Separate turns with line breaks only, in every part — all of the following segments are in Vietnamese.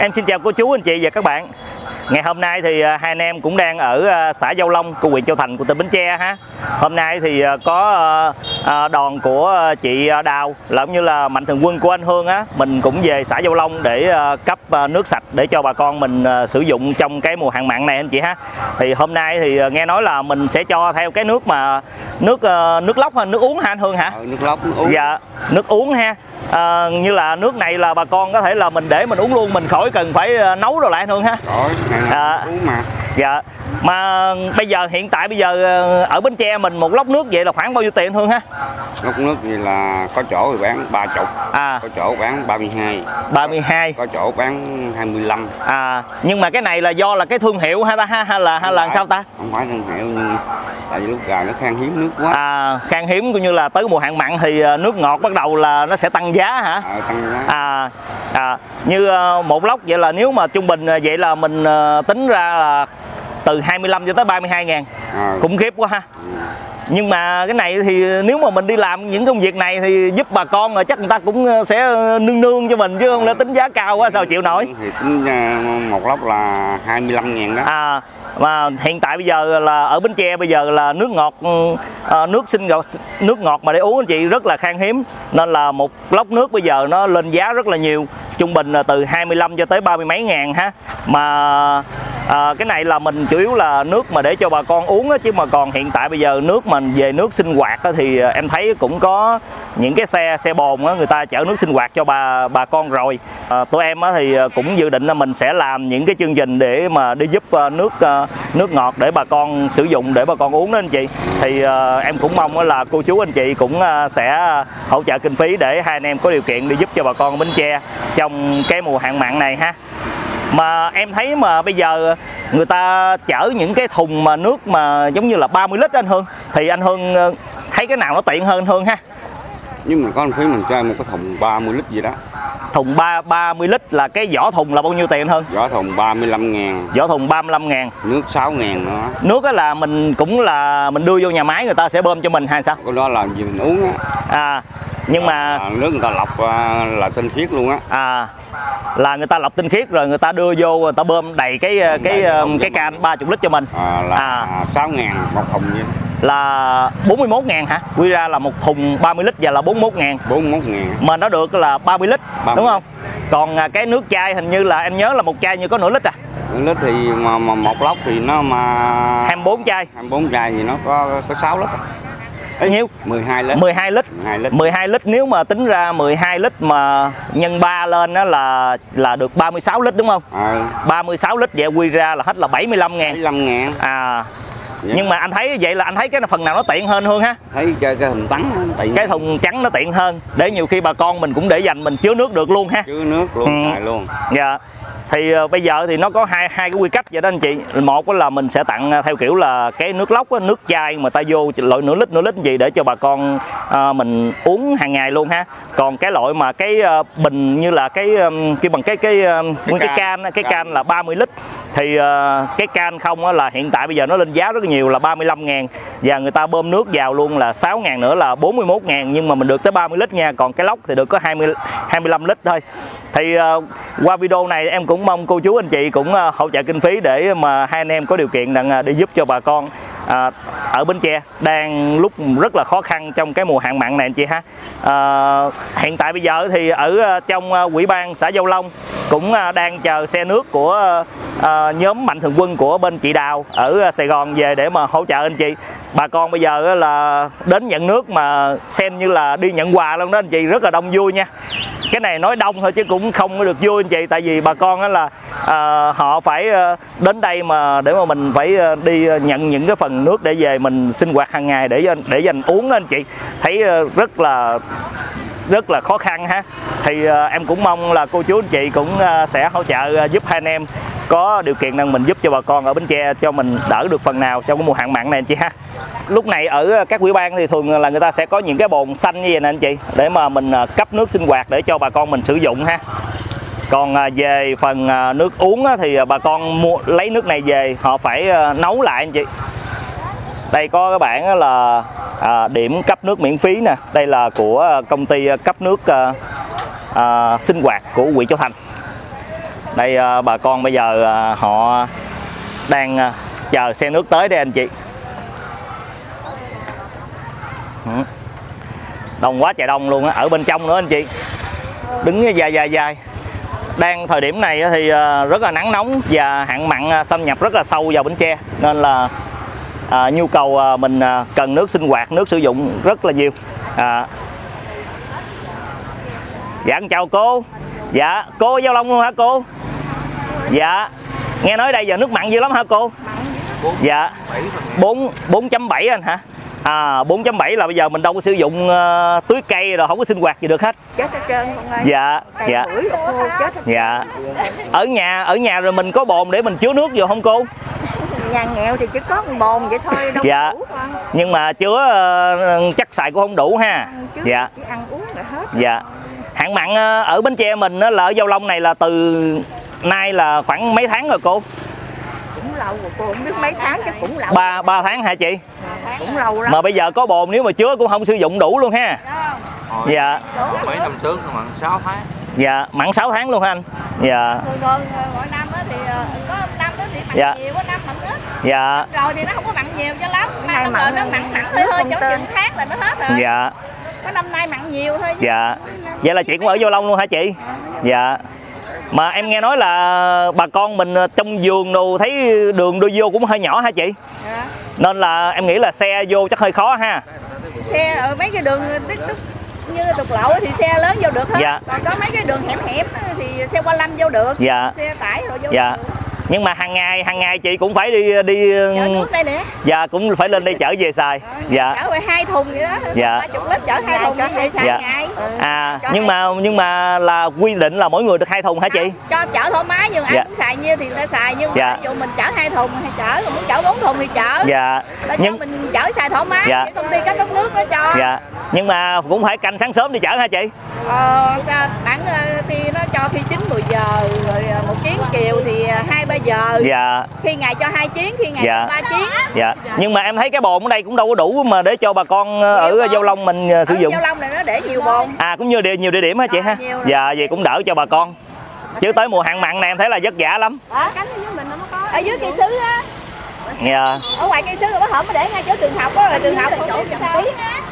Em xin chào cô chú, anh chị và các bạn. Ngày hôm nay thì à, hai anh em cũng đang ở à, xã Giao Long, của huyện Châu Thành, của tỉnh Bến Tre ha. Hôm nay thì à, có à, à, đoàn của chị Đào là cũng như là mạnh thường quân của anh Hương á, mình cũng về xã Giao Long để cấp nước sạch để cho bà con mình sử dụng trong cái mùa hạn mặn này anh chị ha. Thì hôm nay thì nghe nói là mình sẽ cho theo cái nước mà nước nước lóc hay nước uống hả anh Hương hả?
Ờ, nước lóc nước uống
Dạ, nước uống ha. À, như là nước này là bà con có thể là mình để mình uống luôn, mình khỏi cần phải nấu rồi lại anh Hương ha.
rồi
À.
cũng uống mà
Dạ. Mà bây giờ hiện tại bây giờ ờ, ở Bến Tre mình một lốc nước vậy là khoảng bao nhiêu tiền Hương ha?
lốc nước thì là có chỗ thì bán ba chục
À,
có chỗ bán 32
32.
có chỗ bán 25
À, nhưng mà cái này là do là cái thương hiệu hay ta ha hay là hay là làm sao ta?
không phải thương hiệu nhưng tại vì lúc gà nó khan hiếm nước quá
À, khan hiếm cũng như là tới mùa hạn mặn thì ờ, nước ngọt bắt đầu là nó sẽ tăng giá hả?
à, tăng giá
À, à như ờ, một lốc vậy là nếu mà trung bình vậy là mình tính ra là từ 25 cho tới 32 ngàn.
À,
khủng khiếp quá ha. Nhưng mà cái này thì nếu mà mình đi làm những công việc này thì giúp bà con rồi chắc người ta cũng ờ, sẽ nương nương cho mình chứ không lẽ tính giá cao quá sao chịu nổi?
Thì tính ra một lốc là 25 ngàn đó.
À mà hiện tại bây giờ là ở Bến Tre bây giờ là nước ngọt ừ, ờ, nước sinh ngọt nước ngọt mà để uống anh chị rất là khan hiếm. Nên là một lốc nước bây giờ nó lên giá rất là nhiều trung bình là từ 25 cho tới ba mươi mấy ngàn ha. Mà à, cái này là mình chủ yếu là nước mà để cho bà con uống á chứ mà còn hiện tại bây giờ nước mình về nước sinh hoạt á thì em thấy cũng có những cái xe xe bồn á người ta chở nước sinh hoạt cho bà bà con rồi. À, tụi em á thì cũng dự định là mình sẽ làm những cái chương trình để mà đi giúp nước Ờ, nước ngọt để bà con sử dụng, để bà con uống đó anh chị. Thì ờ, em cũng mong là cô chú anh chị cũng ờ, sẽ hỗ trợ kinh phí để hai anh em có điều kiện đi giúp cho bà con ở Bến Tre trong cái mùa hạn mặn này ha. Mà em thấy mà bây giờ người ta chở những cái thùng mà nước mà giống như là 30 lít anh Hương, thì anh Hương thấy cái nào nó tiện hơn hơn Hương ha?
Nhưng mà có một phí mình cho một cái thùng 30 lít gì đó.
Thùng 3 30 lít là cái vỏ thùng là bao nhiêu tiền Hương
vỏ thùng 35 ngàn.
Vỏ thùng 35 ngàn.
Nước 6 ngàn nữa.
Nước á là mình cũng là mình đưa vô nhà máy người ta sẽ bơm cho mình hay sao?
Cái đó là gì mình uống á.
À nhưng mà
À, nước người ta lọc à, là tinh khiết luôn á.
À là người ta lọc tinh khiết rồi người ta đưa vô người ta bơm đầy cái cái
Đầy
cái,
thùng cho
cái
mình.
can 30 lít cho mình.
À, là
À.
6 ngàn một thùng vậy
là 41 ngàn hả? Quy ra là một thùng 30 lít và là 41 ngàn.
41 ngàn.
Mà nó được là 30 lít
30
đúng không? Còn à, cái nước chai hình như là em nhớ là một chai như có nửa lít à?
Lít thì mà, mà một lốc thì nó mà
24 chai.
24 chai thì nó có có 6 lít.
Bao nhiêu?
12 lít.
12 lít.
12 lít.
12 lít. Nếu mà tính ra 12 lít mà nhân 3 lên đó là là được 36 lít đúng không?
À,
36 lít vậy quy ra là hết là 75 ngàn.
75 ngàn.
À
Dạ.
nhưng mà anh thấy vậy là anh thấy cái phần nào nó tiện hơn Hương ha
thấy chơi cái thùng nó tiện
cái thùng trắng nó tiện hơn để nhiều khi bà con mình cũng để dành mình chứa nước được luôn ha
chứa nước luôn
Ừ.
luôn
Dạ. Thì ờ, bây giờ thì nó có hai hai cái quy cách vậy đó anh chị. Một là mình sẽ tặng ờ, theo kiểu là cái nước lóc á, nước chai mà ta vô loại nửa lít nửa lít gì để cho bà con ờ, mình uống hàng ngày luôn ha. Còn cái loại mà cái ờ, bình như là cái ừm, kêu bằng cái cái ừm, nguyên cái
can.
cái
Can.
can là 30 lít thì ờ, cái can không là hiện tại bây giờ nó lên giá rất nhiều là 35 ngàn và người ta bơm nước vào luôn là 6 ngàn nữa là 41 ngàn nhưng mà mình được tới 30 lít nha, còn cái lóc thì được có 20 25 lít thôi thì uh, qua video này em cũng mong cô chú anh chị cũng uh, hỗ trợ kinh phí để mà hai anh em có điều kiện đặng, uh, đi giúp cho bà con uh, ở Bến Tre đang lúc rất là khó khăn trong cái mùa hạn mặn này anh chị ha. Uh, hiện tại bây giờ thì ở trong quỹ ban xã Giao Long cũng uh, đang chờ xe nước của uh, nhóm mạnh thường quân của bên chị Đào ở Sài Gòn về để mà hỗ trợ anh chị bà con bây giờ là đến nhận nước mà xem như là đi nhận quà luôn đó anh chị rất là đông vui nha. Cái này nói đông thôi chứ cũng không có được vui anh chị tại vì bà con á là à, họ phải ờ, đến đây mà để mà mình phải ờ, đi ờ, nhận những cái phần nước để về mình sinh hoạt hàng ngày để để dành uống đó anh chị. Thấy rất là rất là khó khăn ha. Thì ờ, em cũng mong là cô chú anh chị cũng ờ, sẽ hỗ trợ ờ, giúp hai anh em có điều kiện rằng mình giúp cho bà con ở Bến Tre cho mình đỡ được phần nào trong cái mùa hạn mặn này, anh chị ha. Lúc này ở các quỹ ban thì thường là người ta sẽ có những cái bồn xanh như vậy nè, anh chị, để mà mình cấp nước sinh hoạt để cho bà con mình sử dụng ha. Còn về phần nước uống thì bà con mua, lấy nước này về họ phải nấu lại, anh chị đây có cái bảng là à, điểm cấp nước miễn phí nè. Đây là của à, công ty à, cấp nước à, à, sinh hoạt của huyện Châu Thành. Đây à, bà con bây giờ à, họ đang à, chờ xe nước tới đây anh chị. Ừ. Đông quá trời đông luôn á ở bên trong nữa anh chị. Đứng dài dài dài đang thời điểm này thì à, rất là nắng nóng và hạn mặn xâm nhập rất là sâu vào Bến Tre. Nên là à, nhu cầu à, mình à, cần nước sinh hoạt nước sử dụng rất là nhiều. À. dạ chào cô. Dạ cô Giao Long luôn hả cô? Dạ. Nghe nói đây giờ nước mặn dữ lắm hả cô? Dạ. Bốn bốn chấm bảy anh hả? À 4.7 là bây giờ mình đâu có sử dụng ờ, tưới cây rồi không có sinh hoạt gì được hết.
Chết hết trơn con ơi
dạ
Cây
dạ.
bưởi khô chết hết
dạ. ở nhà ở nhà rồi mình có bồn để mình chứa nước vô không cô
nhà nghèo thì chỉ có một bồn vậy thôi đâu
Dạ.
đủ con
nhưng mà chứa ờ, chắc xài cũng không đủ ha.
Ăn chứ
dạ.
chỉ ăn uống là hết.
Dạ. Hạn mặn ờ, ở bến tre mình á, là ở giao long này là từ nay là khoảng mấy tháng rồi cô?
Cũng lâu rồi cô không biết mấy tháng chứ cũng lâu
ba ba tháng hả chị?
Cũng lâu lắm.
Mà bây giờ có bồn nếu mà chứa cũng không sử dụng đủ luôn ha.
Hồi
dạ.
mấy năm trước mà 6 tháng.
Dạ mặn 6 tháng luôn hả anh? Dạ.
Thường thường ờ, mỗi năm á thì ờ, có năm thì mặn
Dạ.
nhiều năm mặn ít
dạ.
Rồi thì nó không có mặn nhiều cho lắm. Mà
mặn
nó mặn mặn hơi hơi chỗ chừng khác là nó hết rồi.
Dạ.
Có năm nay mặn nhiều thôi chứ.
dạ. vậy là chị cũng ở giao long luôn hả chị? Dạ. Mà em nghe nói là bà con mình trong vườn đồ thấy đường đi vô cũng hơi nhỏ hả chị?
Dạ.
nên là em nghĩ là xe vô chắc hơi khó ha.
Xe ở mấy cái đường tích túc như tục lộ thì xe lớn vô được hết
Dạ.
còn có mấy cái đường hẻm hẻm á thì xe qua lâm vô được.
Dạ.
Xe tải rồi vô
dạ.
được.
Nhưng mà hàng ngày hàng ngày chị cũng phải đi đi
chở nước đây nè.
Dạ cũng phải lên đây chở về xài. Dạ.
chở về hai thùng vậy đó.
Dạ.
chục lít chở hai thùng vậy xài
Dạ.
ngày.
À nhưng mà nhưng mà là quy định là mỗi người được hai thùng hả chị?
Cho chở thoải mái nhưng ai
Dạ.
cũng xài nhiêu thì người ta xài nhưng
Dạ.
mà ví dụ mình chở hai thùng hay chở còn muốn chở bốn thùng thì chở.
Dạ.
Cho
nhưng
mình chở xài thoải mái
Dạ.
công ty cấp nước nó cho.
Dạ. Nhưng mà cũng phải canh sáng sớm đi chở hả chị?
Ờ, ta- bản ờ, thì nó cho khi 9 10 giờ rồi ờ, một chuyến chiều thì ờ, hai ba giờ.
Dạ.
Khi ngày cho hai chuyến khi ngày
Dạ.
cho ba chuyến
dạ. Nhưng mà em thấy cái bồn ở đây cũng đâu có đủ mà để cho bà con ở
Nhiều bồn.
giao long mình sử
ở
dụng.
Giao long này nó để nhiều bồn.
À cũng như địa, nhiều địa điểm hả chị
Ờ,
ha? dạ vậy cũng đỡ cho bà con. Chứ tới mùa hạn mặn này em thấy là vất vả lắm.
Ở dưới cây sứ á
dạ.
Ở ngoài cây sứ rồi bữa hổm để ngay chỗ trường học á rồi trường học không biết sao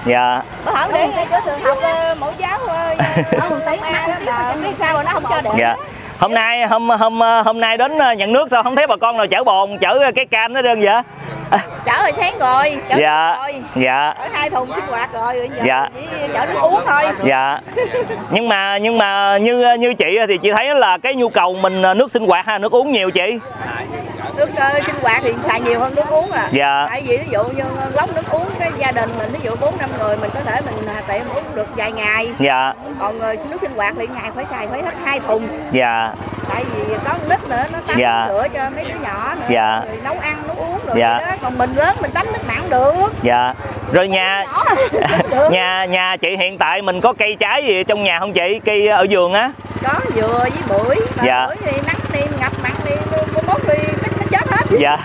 dạ.
Bữa hổm để ngay chỗ trường học ờ, mẫu giáo ờ, ở một tí mà không biết sao rồi nó không cho để.
Dạ. Hôm nay hôm hôm hôm nay đến ờ, nhận nước sao không thấy bà con nào chở bồn chở cái can nó đơn vậy?
Chở hồi sáng rồi chở
dạ.
rồi.
Dạ.
Ở hai thùng sinh hoạt rồi rồi giờ
Dạ.
chỉ chở nước uống thôi.
Dạ. Nhưng mà nhưng mà như như chị thì chị thấy là cái nhu cầu mình ờ, nước sinh hoạt hay nước uống nhiều chị
nước ờ, sinh hoạt thì xài nhiều hơn nước uống à.
Dạ.
tại vì ví dụ như lốc nước uống cái gia đình mình ví dụ bốn năm người mình có thể mình à, tiệm uống được vài ngày.
Dạ.
Còn ờ, nước sinh hoạt thì ngày phải xài phải hết hai thùng.
Dạ.
Tại vì có nít nữa nó tắm
Dạ.
rửa cho mấy đứa nhỏ nữa
Dạ.
rồi nấu ăn nấu uống rồi
Dạ.
đó. Còn mình lớn mình tắm nước mặn được.
Dạ. Rồi nhà nhà nhà chị hiện tại mình có cây trái gì trong nhà không chị? Cây ở vườn á?
Có dừa với bưởi mà
Dạ.
bưởi thì nắng thì ngập mặn thì cô mốt
dạ.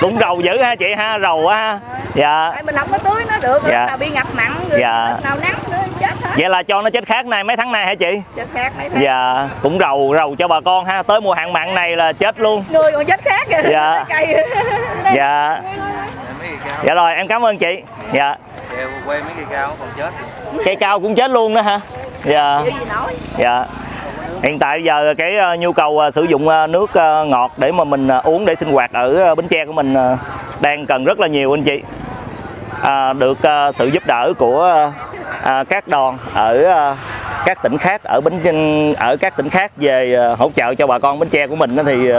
Cũng rầu dữ ha chị ha rầu á ha. Dạ.
Tại mình không có tưới nó được
Dạ.
nào bị ngập mặn rồi
Dạ.
nào nắng nữa chết hết.
Vậy là cho nó chết khác này mấy tháng này hả chị?
Chết khác mấy tháng.
Dạ cũng rầu rầu cho bà con ha. Tới mùa hạn mặn này là chết luôn.
Người còn chết khác kìa
Dạ.
cây
dạ. Dạ rồi em cảm ơn chị. Dạ.
Quay mấy cây cao còn chết.
Cây cao cũng chết luôn đó hả? Dạ.
Chịu gì nổi
dạ hiện tại giờ cái ờ, nhu cầu ờ, sử dụng ờ, nước ngọt để mà mình uống để sinh hoạt ở bến tre của mình đang cần rất là nhiều anh chị. À, được sự giúp đỡ của à, các đoàn ở các tỉnh khác ở bến Tre- ở các tỉnh khác về hỗ trợ cho bà con bến tre của mình thì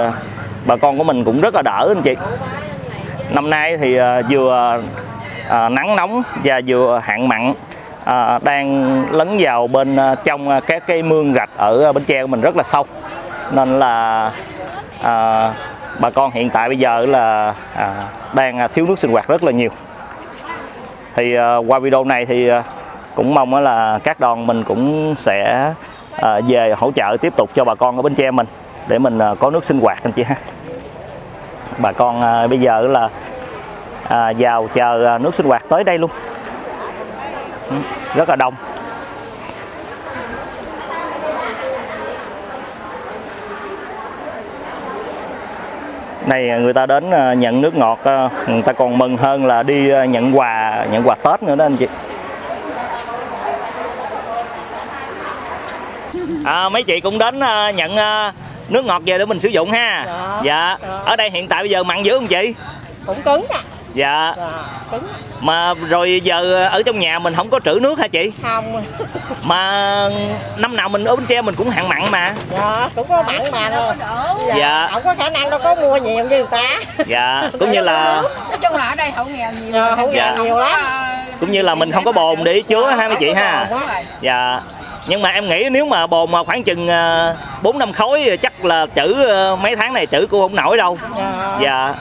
bà con của mình cũng rất là đỡ anh chị. Năm nay thì vừa nắng nóng và vừa hạn mặn À, đang lấn vào bên à, trong à, các cái mương rạch ở Bến Tre của mình rất là sâu. Nên là à, bà con hiện tại bây giờ là à, đang thiếu nước sinh hoạt rất là nhiều. Thì à, qua video này thì cũng mong là các đoàn mình cũng sẽ à, về hỗ trợ tiếp tục cho bà con ở Bến Tre mình để mình có nước sinh hoạt anh chị ha. Bà con à, bây giờ là à, vào chờ nước sinh hoạt tới đây luôn. Ừ, rất là đông. Này người ta đến ờ, nhận nước ngọt ờ, người ta còn mừng hơn là đi ờ, nhận quà nhận quà tết nữa đó anh chị. À, mấy chị cũng đến nhận nước ngọt về để mình sử dụng ha.
Dạ.
dạ,
dạ.
ở đây hiện tại bây giờ mặn dữ không chị?
Cũng cứng à
Dạ.
dạ, cứng
Mà rồi giờ ở trong nhà mình không có trữ nước hả chị?
không
Mà năm nào mình ở Bến Tre mình cũng hạn mặn mà.
dạ cũng có mặn mà thôi
Dạ.
không có khả năng đâu có mua nhiều như người ta
Dạ, cũng như là
nói chung là ở đây hộ nghèo nhiều
Dạ, hộ nghèo
Dạ.
nhiều lắm
cũng như là mình không có bồn để chứa ha mấy chị ha. Dạ. Nhưng mà em nghĩ nếu mà bồn mà khoảng chừng ờ, bốn năm khối chắc là trữ ờ, mấy tháng này trữ cũng không nổi đâu.
dạ.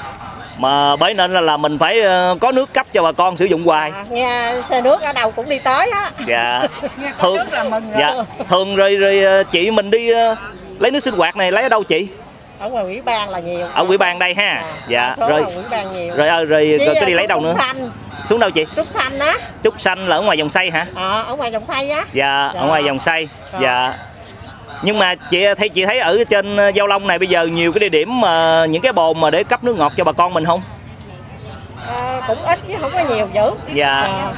Dạ. Mà bởi nên là, là mình phải ờ, có nước cấp cho bà con sử dụng hoài.
À, nghe xe nước ở đâu cũng đi tới á
Dạ. Thường
là mừng rồi
dạ. Thường rồi rồi ờ, chị mình đi ờ, lấy nước sinh hoạt này lấy ở đâu chị?
ở ngoài ủy ban là nhiều
Ở quỹ ban đây ha.
À,
Dạ. Rồi
ủy ban nhiều
rồi ờ, rồi, rồi cái đi lấy đâu nữa?
xanh
Xuống đâu chị?
trúc xanh á
Trúc xanh là ở ngoài dòng xây hả?
ờ, ở ngoài dòng xây á
Dạ,
Dạ.
ở ngoài dòng xây.
Dạ.
Nhưng mà chị thấy chị thấy ở trên ờ, Giao Long này bây giờ nhiều cái địa điểm mà những cái bồn mà để cấp nước ngọt cho bà con mình không?
Ờ, cũng ít chứ không có nhiều dữ
Dạ.
Ờ,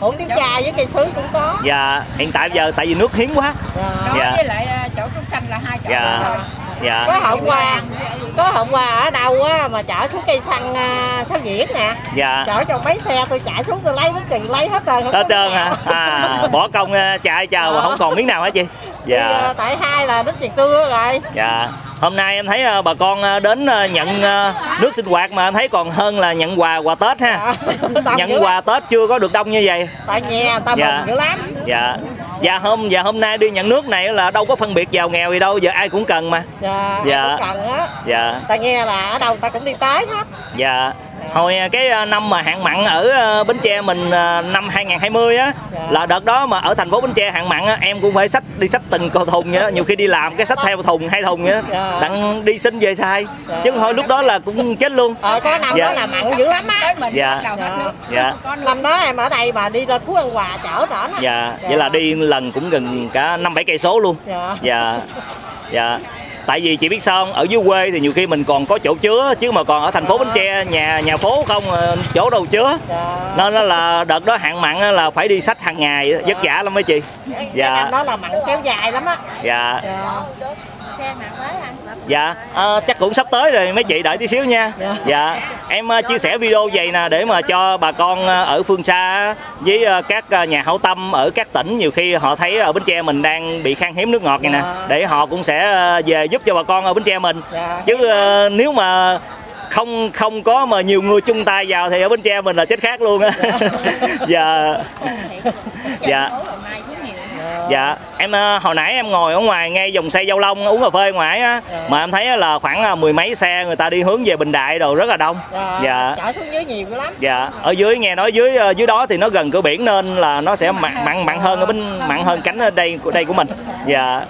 hủ tiếu chai với cây sứ cũng có
Dạ, hiện tại bây giờ tại vì nước hiếm quá.
Dạ.
Dạ.
với lại chỗ trúc xanh là hai chỗ
Dạ.
thôi
Dạ.
có hôm qua có hôm qua ở đâu á mà chở xuống cây xăng à, sáu diễn nè
Dạ.
chở cho mấy xe tôi chạy xuống tôi lấy bất kỳ lấy hết trơn không
Hết trơn hả? À, bỏ công chạy chờ mà không còn miếng nào hả chị?
Thì, à,
Dạ.
tại hai là đến tiền trưa rồi
Dạ. Hôm nay em thấy ờ, bà con ờ, đến ờ, nhận ờ, nước sinh hoạt mà em thấy còn hơn là nhận quà quà Tết ha.
Dữ
Nhận quà Tết chưa có được đông như vậy.
lắm. tại nhà ta
Dạ.
mừng dữ lắm
Dạ. Dạ hôm dạ hôm nay đi nhận nước này là đâu có phân biệt giàu nghèo gì đâu, giờ ai cũng cần mà.
dạ,
Dạ.
cũng cần á
Dạ.
ta nghe là ở đâu ta cũng đi tới hết
Dạ. Hồi à, cái à, năm mà hạn mặn ở à, Bến Tre mình năm 2020 á
Dạ.
là đợt đó mà ở thành phố Bến Tre hạn mặn á em cũng phải xách đi xách từng cầu thùng vậy đó, nhiều khi đi làm cái xách theo thùng hai thùng vậy đó.
Dạ.
Đặng đi xin về xài.
Dạ.
Chứ thôi lúc đó là cũng chết luôn.
ờ có năm
Dạ.
đó là mặn dữ lắm á
tới mình
Dạ.
bắt đầu hết
Dạ.
nước
Dạ.
có nước
năm đó em ở đây mà đi ra Phú An Hòa chở trở nó
Dạ, vậy là đi lần cũng gần cả năm bảy cây số luôn.
dạ
Dạ. Dạ. Tại vì chị biết sao không? ở dưới quê thì nhiều khi mình còn có chỗ chứa chứ mà còn ở thành phố Bến Tre nhà nhà phố không ờ, chỗ đâu chứa.
dạ.
Nên đó là đợt đó hạn mặn á là phải đi sách hàng ngày vất vả lắm mấy chị. Dạ.
Đó là mặn kéo dài lắm á.
Dạ.
Dạ
dạ. Ờ, chắc cũng sắp tới rồi mấy chị đợi tí xíu nha.
Dạ.
dạ. Em ờ, chia sẻ video vậy nè để mà cho bà con ờ, ở phương xa với các nhà hảo tâm ở các tỉnh nhiều khi họ thấy ở bến tre mình đang bị khan hiếm nước ngọt này nè
Dạ.
để họ cũng sẽ về giúp cho bà con ở bến tre mình.
Dạ.
chứ nếu mà không không có mà nhiều người chung tay vào thì ở bến tre mình là chết khác luôn á. Dạ. Dạ dạ em ờ, hồi nãy em ngồi ở ngoài ngay dòng xe giao long uống cà phê ngoài á
Dạ.
mà em thấy là khoảng ờ, mười mấy xe người ta đi hướng về bình đại đồ rất là đông.
Dạ,
dạ.
chở xuống dưới nhiều lắm.
Dạ ở dưới nghe nói dưới ờ, dưới đó thì nó gần cửa biển nên là nó sẽ mặn mặn mặn hơn ở bên mặn hơn cánh ở đây của đây của mình. Dạ.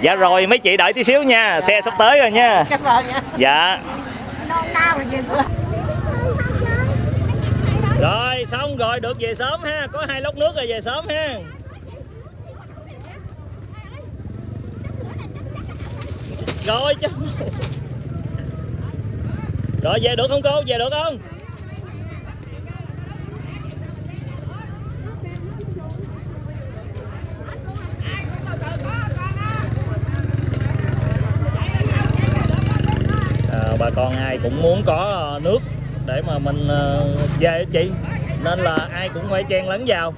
Dạ rồi mấy chị đợi tí xíu nha xe sắp tới rồi nha.
Cảm ơn nha.
Dạ. Rồi xong rồi được về sớm ha có hai lốc nước rồi về sớm ha rồi chứ. Rồi về được không cô? Về được không? À, bà con ai cũng muốn có ờ, nước để mà mình ờ, về chị. Nên là ai cũng phải chen lấn vào.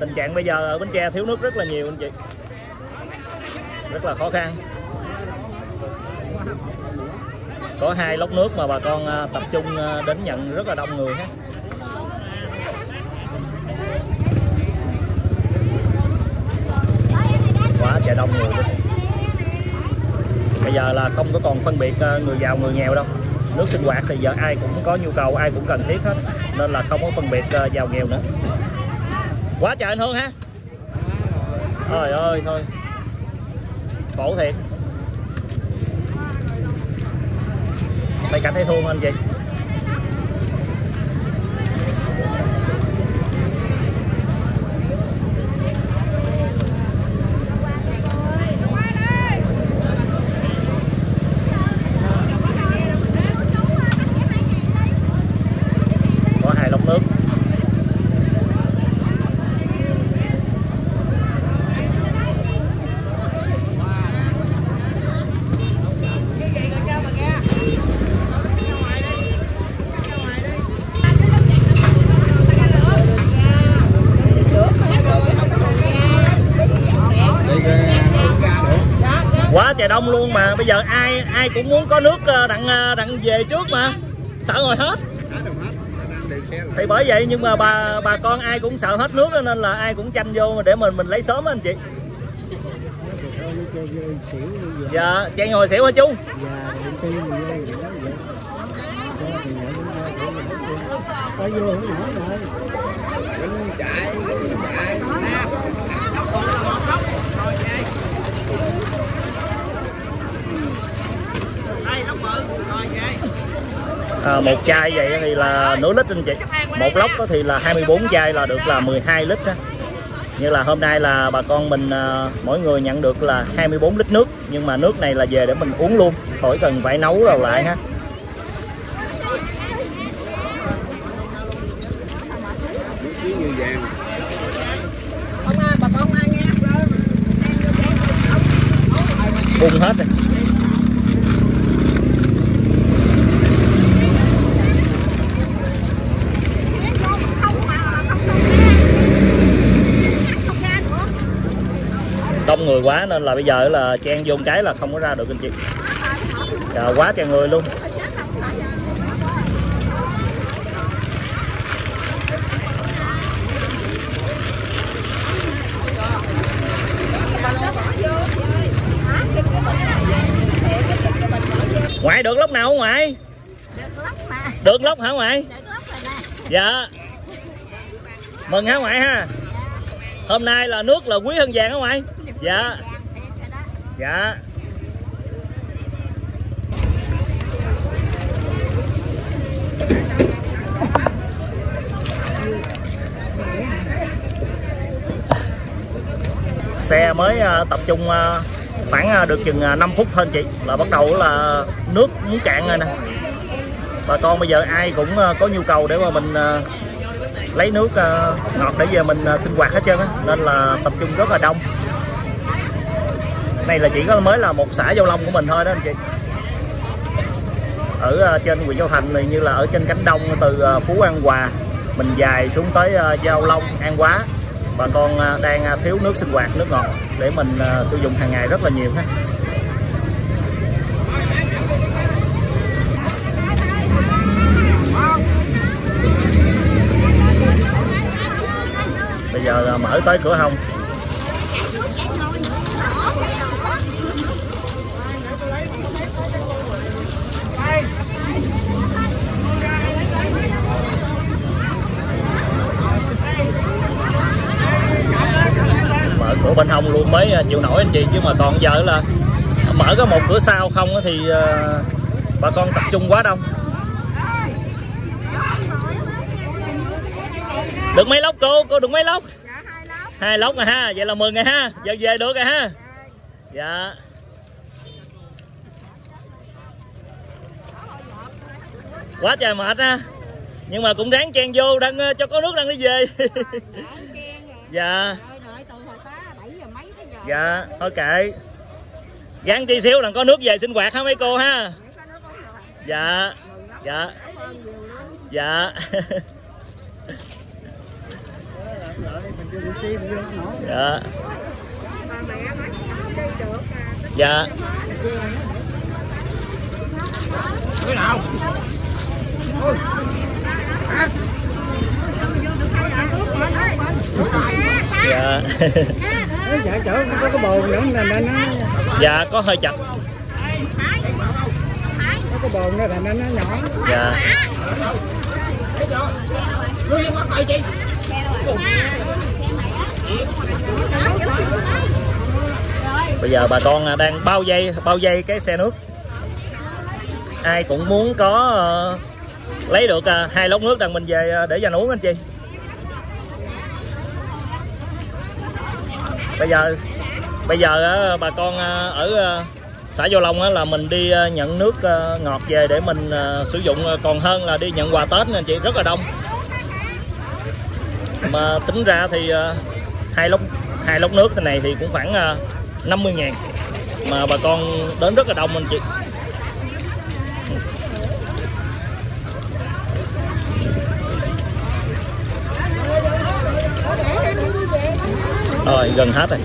Tình trạng bây giờ ở Bến Tre thiếu nước rất là nhiều anh chị rất là khó khăn. Có hai lốc nước mà bà con à, tập trung à, đến nhận rất là đông người ha quá trời đông người luôn. Bây giờ là không có còn phân biệt à, người giàu người nghèo đâu. Nước sinh hoạt thì giờ ai cũng có nhu cầu, ai cũng cần thiết hết, nên là không có phân biệt giàu nghèo nữa. Quá trời anh Hương ha. Trời ơi, thôi cổ thiệt. Mày cảm thấy thương anh chị? Về đông luôn mà. Bây giờ ai ai cũng muốn có nước ờ, đặng ờ, đặng về trước mà. Sợ rồi hết. Thì bởi vậy nhưng mà bà bà con ai cũng sợ hết nước, nên là ai cũng tranh vô để mình mình lấy sớm anh chị. Dạ chen ngồi xỉu hả chú? Dạ, à, một chai vậy thì là nửa lít anh chị. Một lốc đó thì là 24 chai là được là 12 lít á. Như là hôm nay là bà con mình à, mỗi người nhận được là 24 lít nước. Nhưng mà nước này là về để mình uống luôn. Khỏi cần phải nấu đâu lại ha.
Như vàng
bung hết rồi người quá nên là bây giờ là chen vô cái là không có ra được anh chị. Dạ, quá trời người luôn. Ngoại được lúc nào không ngoại? Được lúc hả ngoại? Dạ. Mừng hả ngoại ha? Hôm nay là nước là quý hơn vàng hả ngoại? Dạ. Dạ. Xe mới à, tập trung à, khoảng à, được chừng 5 phút thôi chị. Là bắt đầu là nước muốn cạn rồi nè. Bà con bây giờ ai cũng có nhu cầu để mà mình lấy nước ngọt để về mình sinh hoạt hết trơn á. Nên là tập trung rất là đông này là chỉ có mới là một xã Giao Long của mình thôi đó anh chị. Ở ờ, trên huyện Châu Thành này như là ở trên cánh đông từ ờ, Phú An Hòa, mình dài xuống tới ờ, Giao Long, An Quá bà con đang thiếu nước sinh hoạt, nước ngọt để mình sử dụng hàng ngày rất là nhiều ha. Bây giờ mở tới cửa hông. Cửa bên hông luôn mới à, chịu nổi anh chị. Chứ mà còn giờ là mở có một cửa sau không thì à, bà con tập trung quá đông. Được mấy lốc, cô? Cô được mấy lốc? Hai lốc rồi ha? Vậy là mừng rồi ha? Giờ về được rồi ha? Dạ. Quá trời mệt ha. Nhưng mà cũng ráng chen vô, đang cho có nước đang đi về. Dạ dạ thôi kệ gắn tí xíu là có nước về sinh hoạt ha mấy cô ha? Dạ dạ dạ. Dạ. Dạ. Cái nào dạ.
Dạ chỗ có cái bồn nữa nên nó
dạ có hơi chặt.
Có cái bồn đó thành ra nó nhỏ.
dạ. Bây giờ bà con đang bao dây bao dây cái xe nước. Ai cũng muốn có ờ, lấy được ờ, hai lốc nước đằng mình về ờ, để dành uống anh chị bây giờ bây giờ bà con à, ở à, xã Vô Long là mình đi à, nhận nước ngọt về để mình sử dụng còn hơn là đi nhận quà Tết nên chị rất là đông. Mà tính ra thì hai lốc hai lốc nước thế này thì cũng khoảng ờ, 50 ngàn. Mà bà con đến rất là đông anh chị. Rồi gần hết rồi.